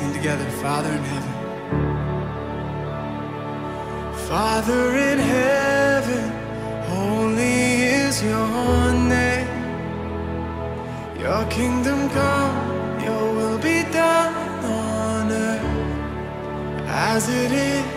sing together, Father in heaven. Father in heaven, holy is your name. Your kingdom come, your will be done on earth as it is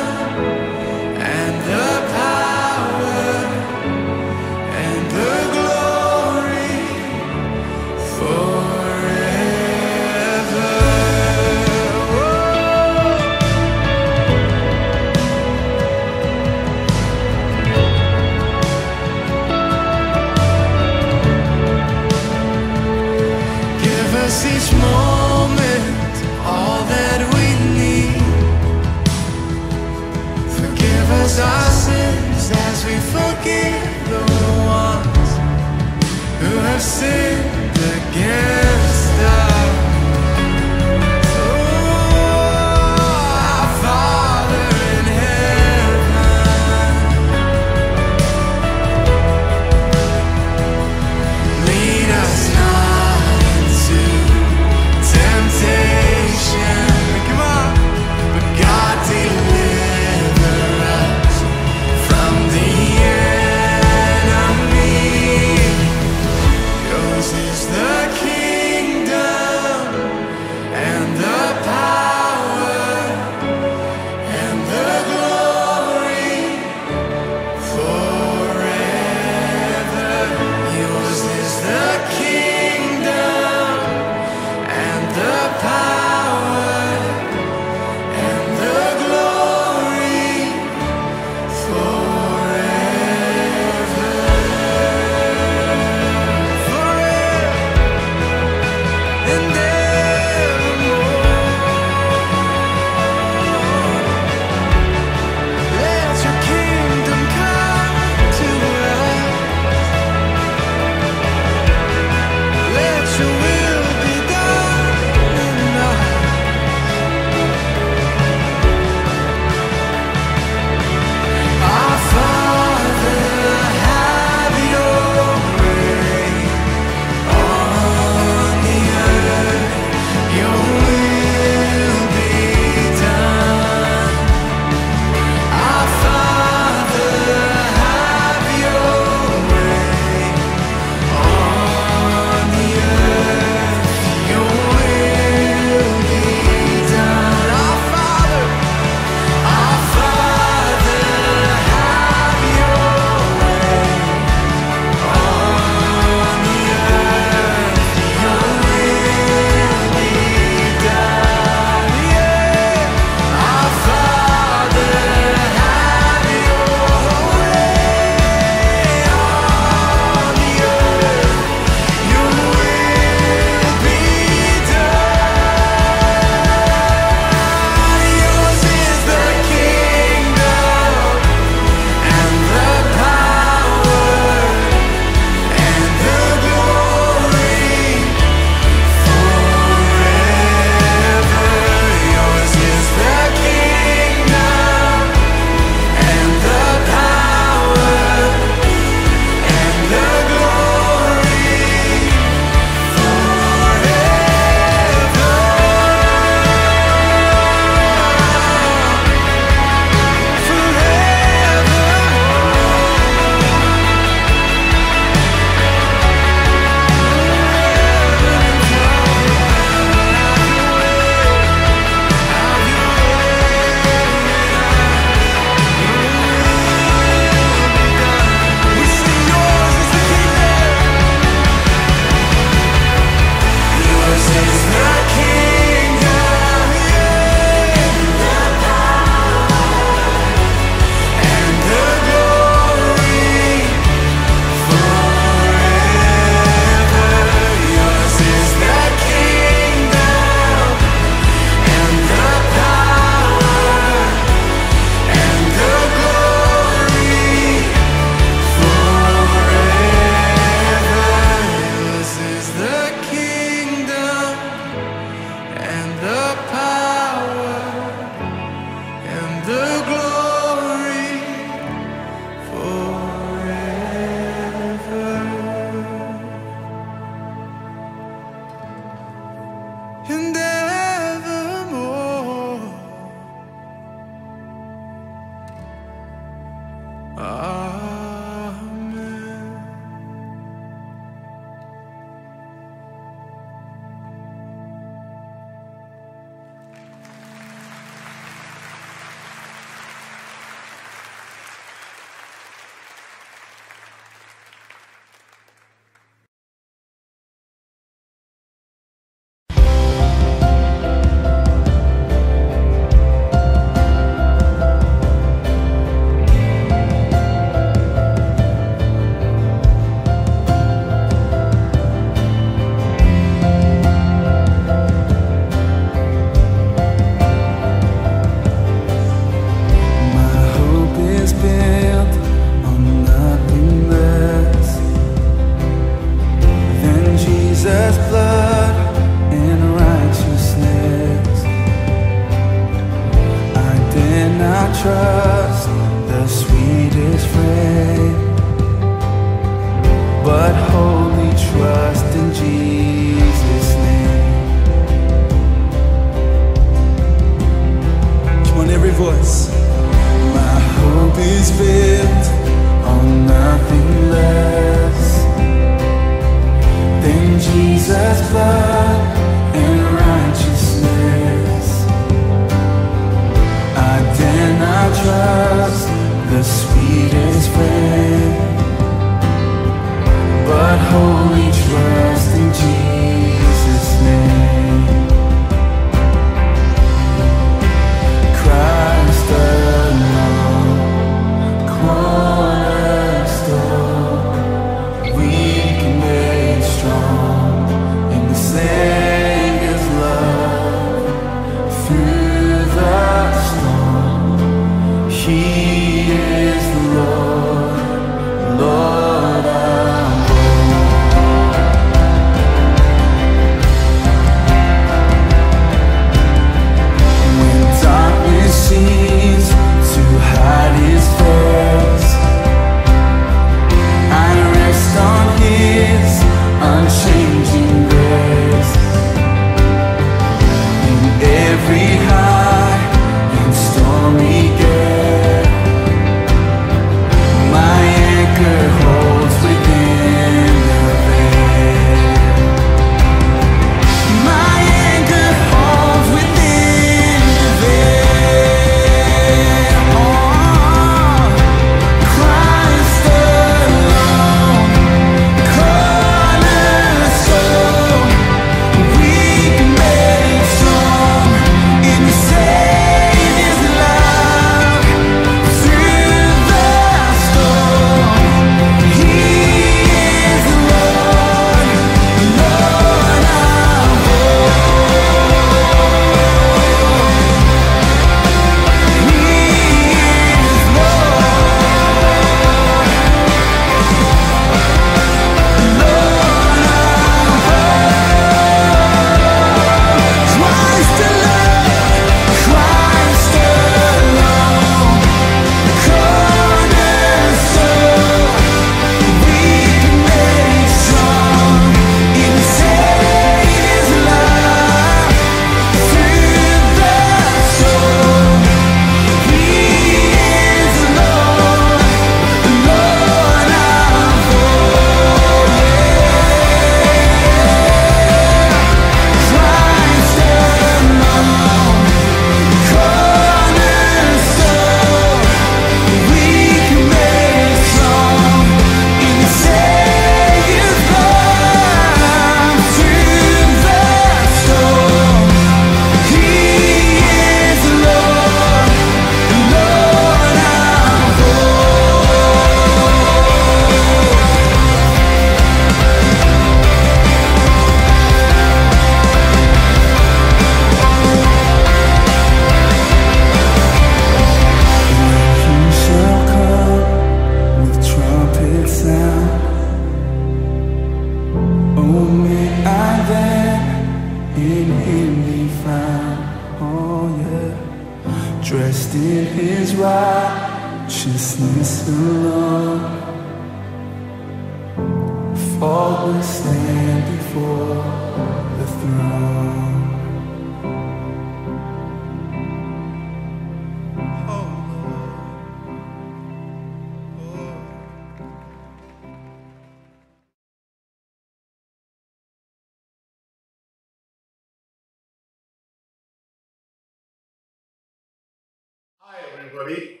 everybody.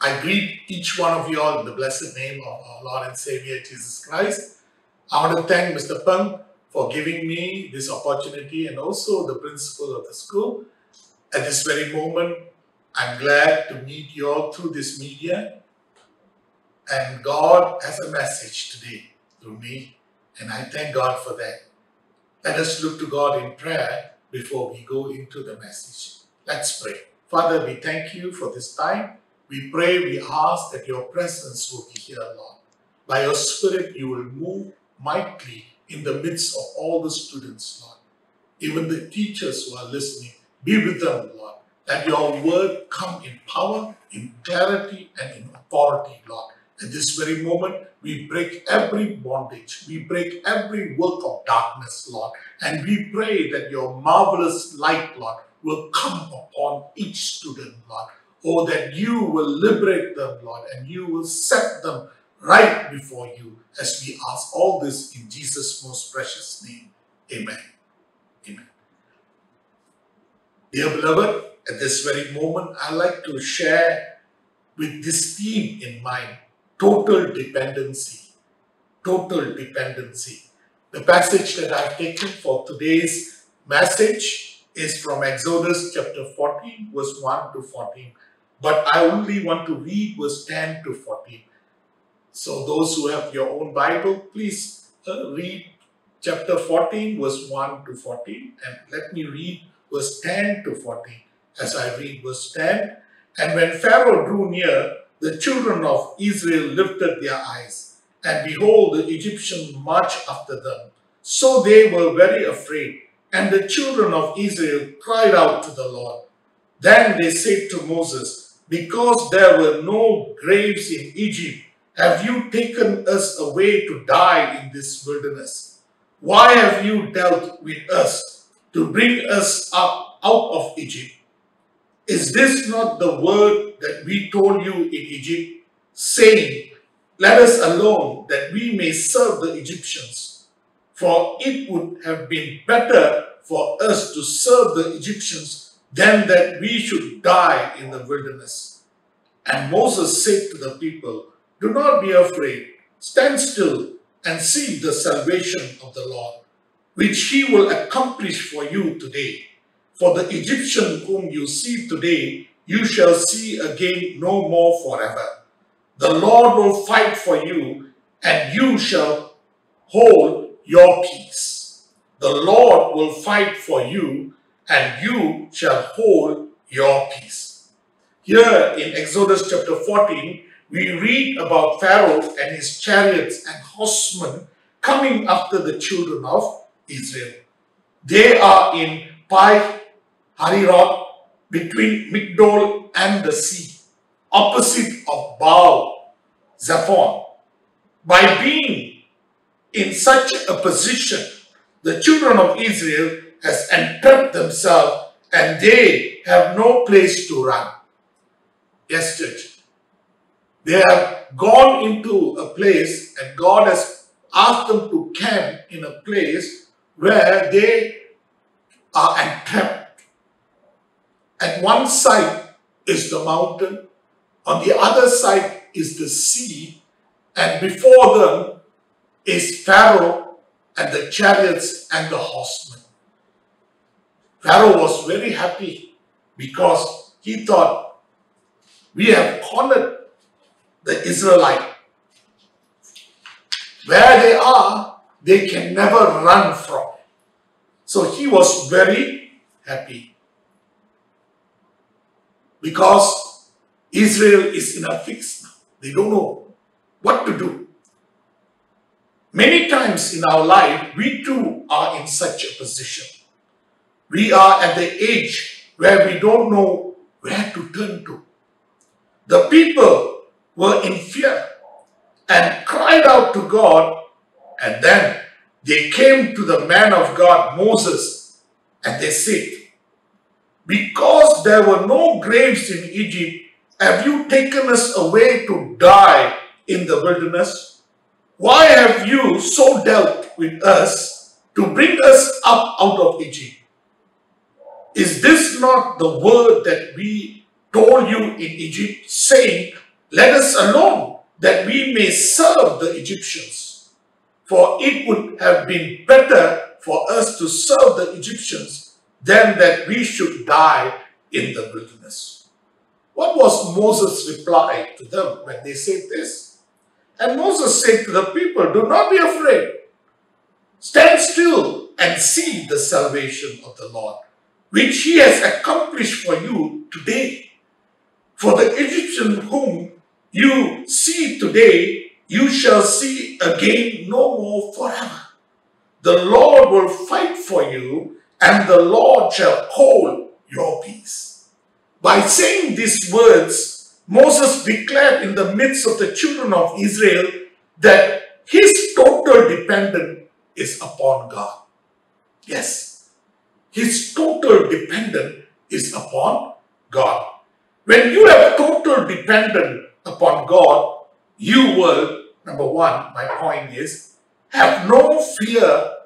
I greet each one of you all in the blessed name of our Lord and Savior Jesus Christ. I want to thank Mr. Peng for giving me this opportunity and also the principal of the school. At this very moment, I'm glad to meet you all through this media. And God has a message today through me, and I thank God for that. Let us look to God in prayer before we go into the message. Let's pray. Father, we thank you for this time. We pray, we ask that your presence will be here, Lord. By your Spirit, you will move mightily in the midst of all the students, Lord. Even the teachers who are listening, be with them, Lord. That your word come in power, in clarity, and in authority, Lord. At this very moment, we break every bondage. We break every work of darkness, Lord. And we pray that your marvelous light, Lord, will come upon each student, Lord. Oh, that you will liberate them, Lord, and you will set them right before you as we ask all this in Jesus' most precious name. Amen. Amen. Dear beloved, at this very moment, I like to share with this theme in mind total dependency. Total dependency. The passage that I've taken for today's message is from Exodus chapter 14, verse 1 to 14. But I only want to read verse 10 to 14. So, those who have your own Bible, please uh, read chapter 14, verse 1 to 14, and let me read verse 10 to 14 as I read verse 10. And when Pharaoh drew near, the children of Israel lifted their eyes, and behold, the Egyptians marched after them. So they were very afraid, and the children of Israel cried out to the Lord. Then they said to Moses, Because there were no graves in Egypt, have you taken us away to die in this wilderness? Why have you dealt with us to bring us up out of Egypt? Is this not the word that we told you in Egypt, saying, Let us alone that we may serve the Egyptians? For it would have been better for us to serve the Egyptians than that we should die in the wilderness. And Moses said to the people, Do not be afraid, stand still and see the salvation of the Lord, which he will accomplish for you today. For the Egyptian whom you see today, you shall see again no more forever. The Lord will fight for you, and you shall hold your peace. The Lord will fight for you, and you shall hold your peace. Here in Exodus chapter 14, we read about Pharaoh and his chariots and horsemen coming after the children of Israel. They are in Pi Hahiroth between Migdol and the sea, opposite of Baal Zephon. By being in such a position, the children of Israel has entrapped themselves and they have no place to run. Yes, church. They have gone into a place and God has asked them to camp in a place where they are entrapped. At one side is the mountain, on the other side is the sea, and before them is Pharaoh and the chariots and the horsemen. Pharaoh was very happy because he thought, we have cornered the Israelite. Where they are, they can never run from. So he was very happy because Israel is in a fix now. They don't know what to do. Many times in our life, we too are in such a position. We are at the age where we don't know where to turn to. The people were in fear and cried out to God, and then they came to the man of God, Moses, and they said, Because there were no graves in Egypt, have you taken us away to die in the wilderness? Why have you so dealt with us to bring us up out of Egypt? Is this not the word that we told you in Egypt, saying, Let us alone, that we may serve the Egyptians? For it would have been better for us to serve the Egyptians than that we should die in the wilderness. What was Moses' reply to them when they said this? And Moses said to the people, Do not be afraid. Stand still and see the salvation of the Lord, which he has accomplished for you today. For the Egyptian whom you see today, you shall see again no more forever. The Lord will fight for you, and the Lord shall hold your peace. By saying these words, Moses declared in the midst of the children of Israel that his total dependence is upon God. Yes, his total dependence is upon God. When you have total dependence upon God, you will number one, my point is have no fear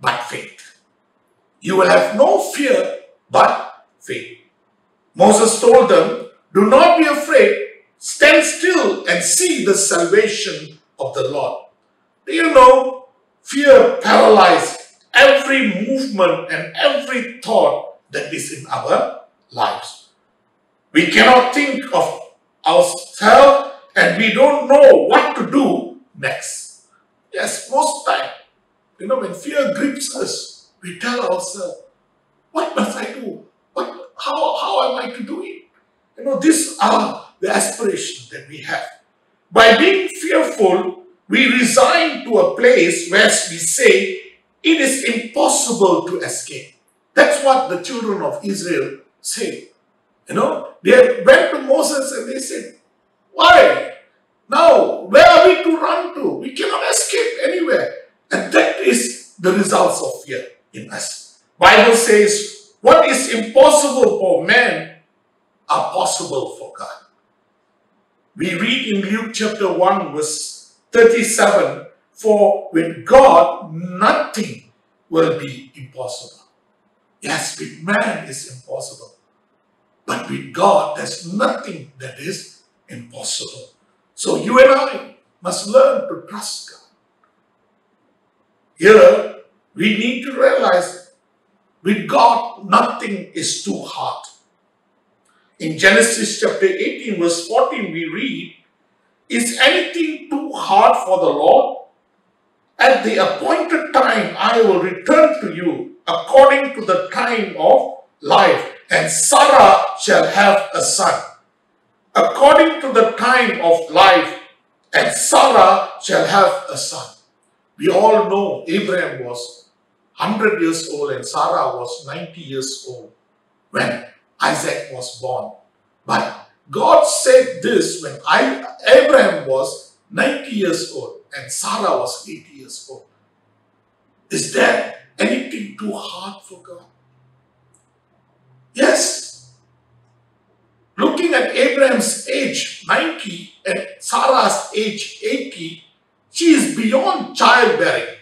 but faith. You will have no fear but faith. Moses told them, Do not be afraid, stand still and see the salvation of the Lord. Do you know, fear paralyzed every movement and every thought that is in our lives. We cannot think of ourselves and we don't know what to do next. Yes, most time, you know, when fear grips us, we tell ourselves, what must I do? What, how, how am I to do it? You know, these are the aspirations that we have. By being fearful, we resign to a place where we say it is impossible to escape. That's what the children of Israel say. You know, they went to Moses and they said, Why? Now, where are we to run to? We cannot escape anywhere. And that is the results of fear in us. Bible says, what is impossible for man are possible for God. We read in Luke chapter 1 verse 37, for with God nothing will be impossible. Yes, with man is impossible. But with God, there's nothing that is impossible. So you and I must learn to trust God. Here, we need to realize with God, nothing is too hard. In Genesis chapter 18, verse 14, we read, Is anything too hard for the Lord? At the appointed time, I will return to you according to the time of life, and Sarah shall have a son. According to the time of life, and Sarah shall have a son. We all know Abraham was 100 years old and Sarah was 90 years old when Isaac was born. But God said this when I, Abraham was 90 years old and Sarah was 80 years old. Is there anything too hard for God? Yes. Looking at Abraham's age, 90, and Sarah's age, 80, she is beyond childbearing.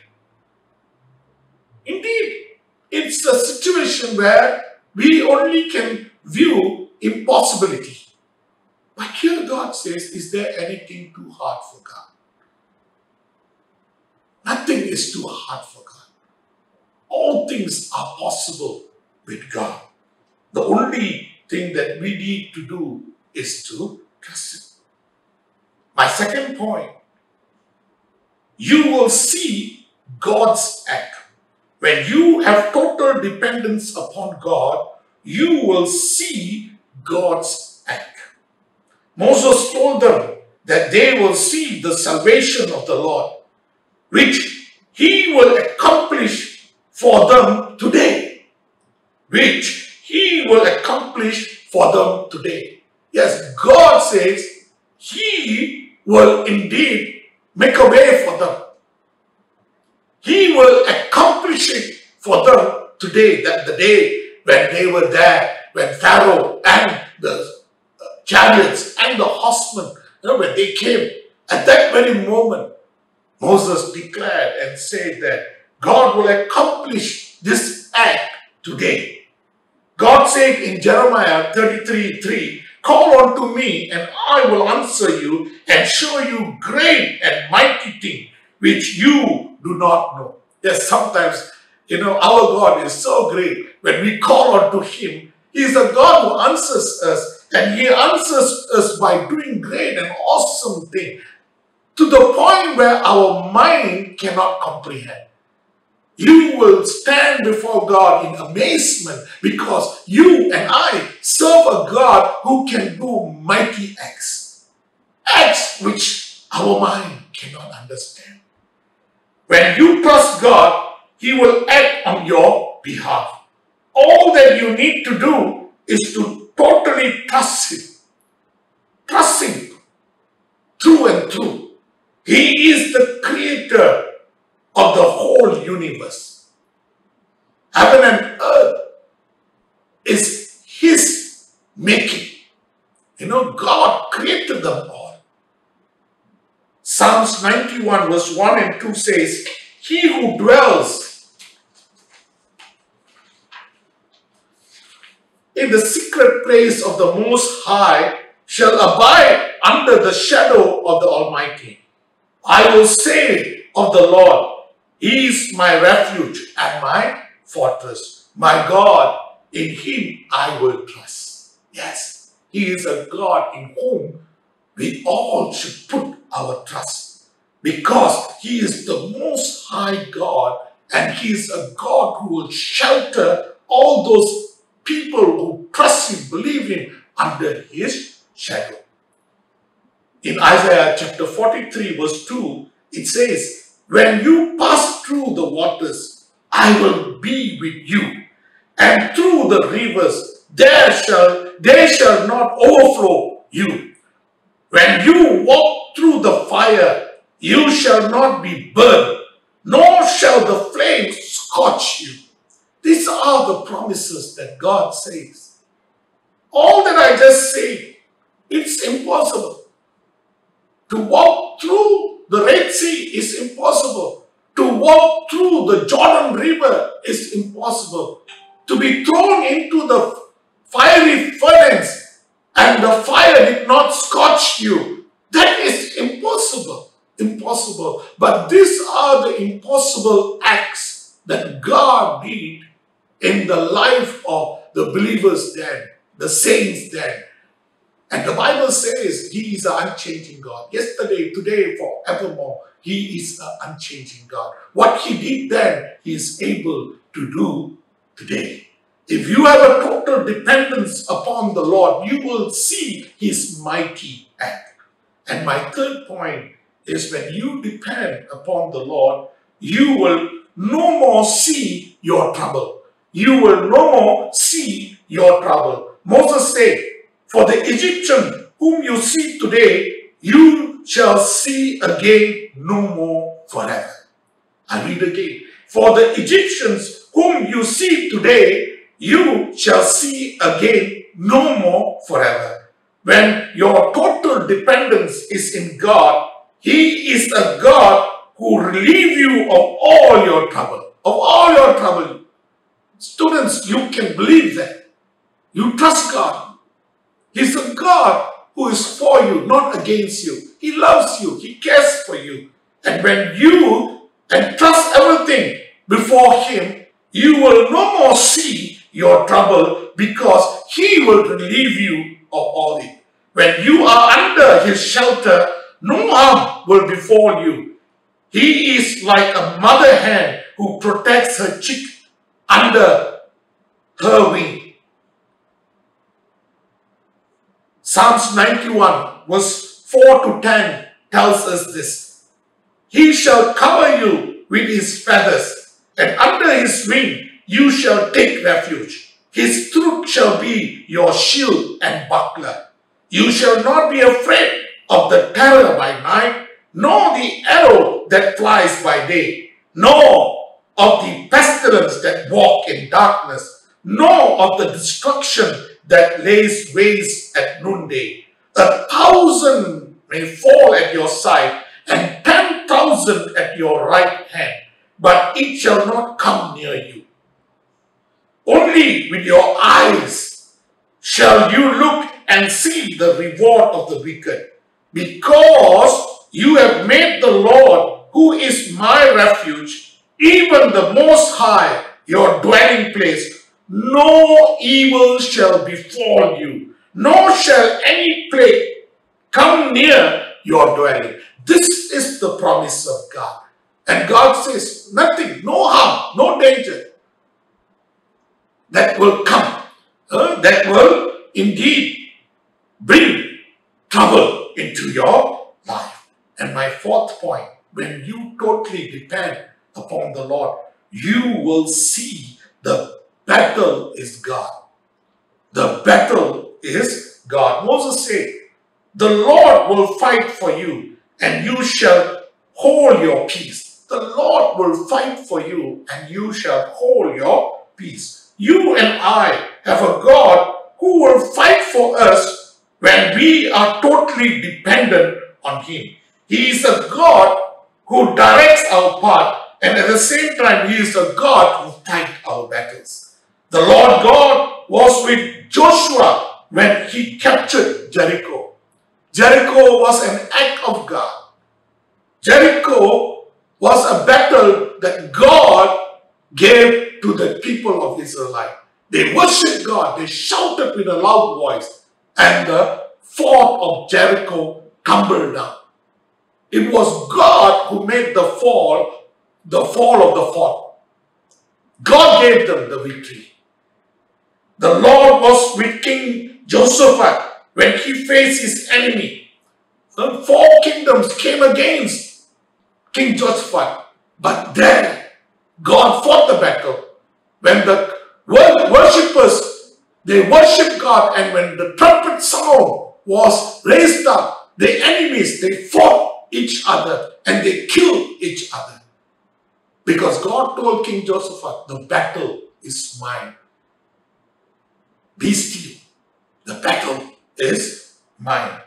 Indeed, it's a situation where we only can view impossibility. But here God says, Is there anything too hard for God? Nothing is too hard for God. All things are possible with God. The only thing that we need to do is to trust Him. My second point you will see God's act. When you have total dependence upon God, you will see God's act. Moses told them that they will see the salvation of the Lord, which he will accomplish for them today. Which he will accomplish for them today. Yes, God says he will indeed make a way for them. He will accomplish it for them today, that the day when they were there, when Pharaoh and the uh, chariots and the horsemen, you know, when they came, at that very moment, Moses declared and said that God will accomplish this act today. God said in Jeremiah 33 3, Call unto me, and I will answer you and show you great and mighty things which you do not know. Yes, sometimes, you know, our God is so great. When we call unto Him, He is a God who answers us, and He answers us by doing great and awesome things to the point where our mind cannot comprehend. You will stand before God in amazement because you and I serve a God who can do mighty acts. Acts which our mind cannot understand. When you trust God, He will act on your behalf. All that you need to do is to totally trust Him. Trust Him through and through. He is the creator of the whole universe. Heaven and earth is His making. You know, God created them all. Psalms 91 verse 1 and 2 says, He who dwells in the secret place of the Most High shall abide under the shadow of the Almighty. I will say of the Lord, He is my refuge and my fortress, my God, in Him I will trust. Yes, He is a God in whom we all should put our trust because He is the most high God and He is a God who will shelter all those people who trust Him, believe Him under His shadow. In Isaiah chapter 43, verse 2, it says, When you pass through the waters, I will be with you, and through the rivers, there shall they shall not overflow you. When you walk through the fire, you shall not be burned, nor shall the flames scorch you. These are the promises that God says. All that I just said, it's impossible. To walk through the Red Sea is impossible. To walk through the Jordan River is impossible. To be thrown into the fiery furnace and the fire did not scorch you. That is impossible. Impossible. But these are the impossible acts that God did in the life of the believers then, the saints then. And the Bible says He is an unchanging God. Yesterday, today, forevermore, He is an unchanging God. What He did then, He is able to do today. If you have a total dependence upon the Lord, you will see His mighty act. And my third point is when you depend upon the Lord, you will no more see your trouble. You will no more see your trouble. Moses said, For the Egyptian whom you see today, you shall see again no more forever. I read again. For the Egyptians whom you see today, you shall see again no more forever. When your total dependence is in God, He is a God who relieve you of all your trouble. Of all your trouble. Students, you can believe that. You trust God. He's a God who is for you, not against you. He loves you. He cares for you. And when you entrust everything before Him, you will no more see your trouble because He will relieve you of all it. When you are under His shelter, no harm will befall you. He is like a mother hen who protects her chick under her wing. Psalms 91 verse 4 to 10 tells us this. He shall cover you with his feathers, and under his wing you shall take refuge. His truth shall be your shield and buckler. You shall not be afraid of the terror by night, nor the arrow that flies by day, nor of the pestilence that walk in darkness, nor of the destruction that lays waste at noonday. A thousand may fall at your side, and ten thousand at your right hand, but it shall not come near you. Only with your eyes shall you look and see the reward of the wicked, because you have made the Lord, who is my refuge, even the Most High, your dwelling place. No evil shall befall you, nor shall any plague come near your dwelling. This is the promise of God. And God says, nothing, no harm, no danger that will come, uh, that will indeed bring trouble into your life. And my fourth point, when you totally depend upon the Lord, you will see the battle is God. The battle is God. Moses said, The Lord will fight for you, and you shall hold your peace. The Lord will fight for you, and you shall hold your peace. You and I have a God who will fight for us when we are totally dependent on Him. He is a God who directs our path, and at the same time, He is a God who fights our battles. The Lord God was with Joshua when he captured Jericho. Jericho was an act of God. Jericho was a battle that God gave to the people of Israelite. They worshiped God, they shouted with a loud voice, and the fort of Jericho tumbled down. It was God who made the fall, the fall of the fort. God gave them the victory. The Lord was with King Josephat when he faced his enemy. The four kingdoms came against King Josephat. But then God fought the battle. When the wor- worshippers, they worshiped God and when the trumpet sound was raised up, the enemies, they fought each other and they killed each other. Because God told King Josephat, the battle is mine. Be still. The battle is mine.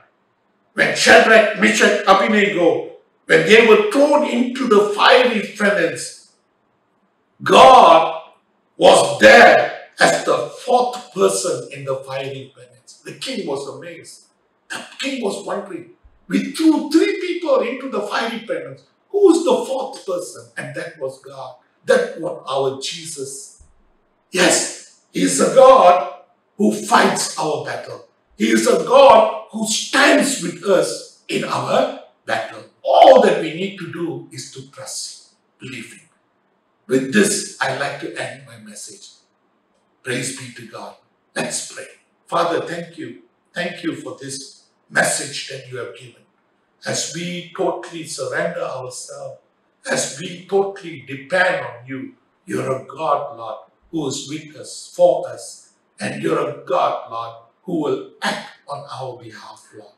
When Shadrach, Meshach, Abednego, when they were thrown into the fiery furnace, God was there as the fourth person in the fiery furnace. The king was amazed. The king was wondering, we threw three people into the fiery furnace. Who is the fourth person? And that was God. That was our Jesus. Yes, He is a God who fights our battle. He is a God who stands with us in our battle. All that we need to do is to trust Him, believe Him. With this, I'd like to end my message. Praise be to God. Let's pray. Father, thank you. Thank you for this message that you have given. As we totally surrender ourselves, as we totally depend on you, you're a God, Lord, who is with us, for us, and you're a God, Lord, who will act on our behalf, Lord.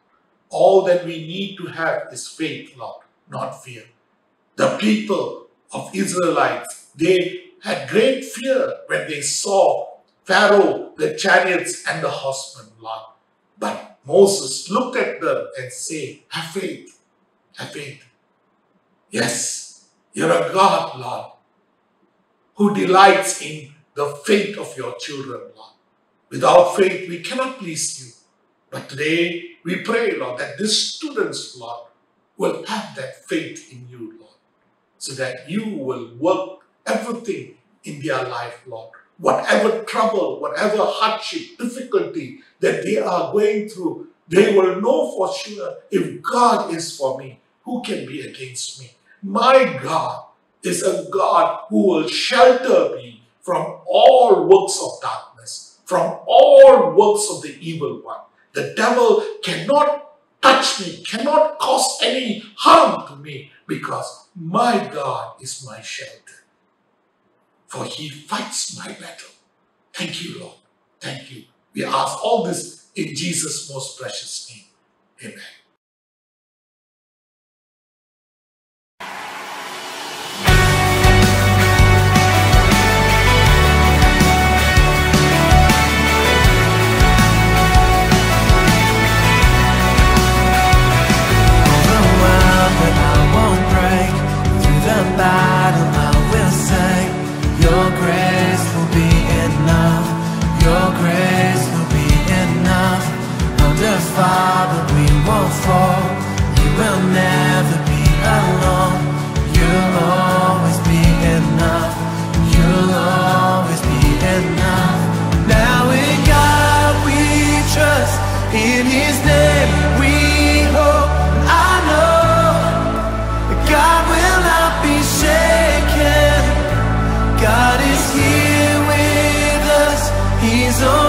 All that we need to have is faith, Lord, not fear. The people of Israelites, they had great fear when they saw Pharaoh, the chariots, and the horsemen, Lord. But Moses looked at them and said, Have faith, have faith. Yes, you're a God, Lord, who delights in the faith of your children, Lord. Without faith, we cannot please you. But today, we pray, Lord, that these students, Lord, will have that faith in you, Lord, so that you will work everything in their life, Lord. Whatever trouble, whatever hardship, difficulty that they are going through, they will know for sure if God is for me, who can be against me? My God is a God who will shelter me from all works of darkness, from all works of the evil one. The devil cannot touch me, cannot cause any harm to me because my God is my shelter. For he fights my battle. Thank you, Lord. Thank you. We ask all this in Jesus' most precious name. Amen. so